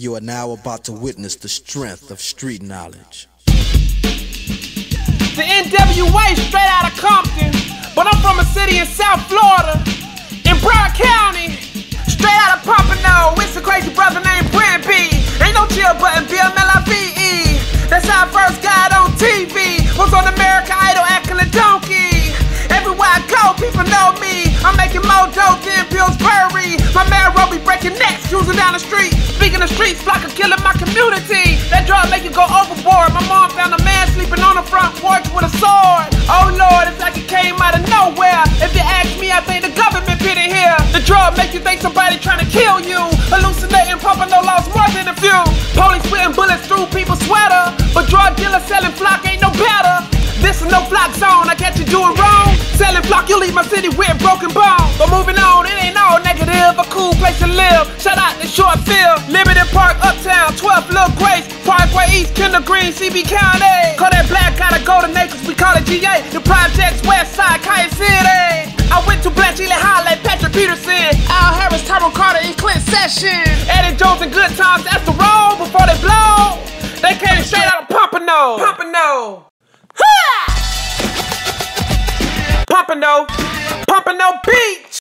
You are now about to witness the strength of street knowledge. The NWA straight out of Compton, but I'm from a city in South Florida, in Broward County, straight out of Pompano. It's a crazy brother named Bran B. Ain't no chill button, BMLIVE. That's how I first got on TV. Was on American Idol acting a donkey. Everywhere I go, people know me. I'm making more dope than Pillsbury. My man Roby breaking necks, cruising down the street. Speaking the streets, flock of killing my community. That drug make you go overboard. My mom found a man sleeping on the front porch with a sword. Oh Lord, it's like it came out of nowhere. If you ask me, I think the government put it here. The drug make you think somebody trying to kill you. Hallucinating, pumping no loss more than a few. Police spitting bullets through people's sweater. But drug dealers selling flock ain't no better. This is no flock zone, I catch you doing wrong. Selling flock, you leave my city with broken bones. But moving on, it ain't all negative, a cool place to live. Shout out to Shortfield, Liberty Parkway East, Kendall Green, CB County. Call that black, gotta go to we call it GA. The projects, West Side, Collier City. I went to Blanche Ely High, Patrick Peterson, Al Harris, Tyrone Carter, in Clint Session. Eddie Jones and Good Times, that's the roll before they blow. They came straight out of Pompano. Pompano. Ha! Pompano. Pompano Beach.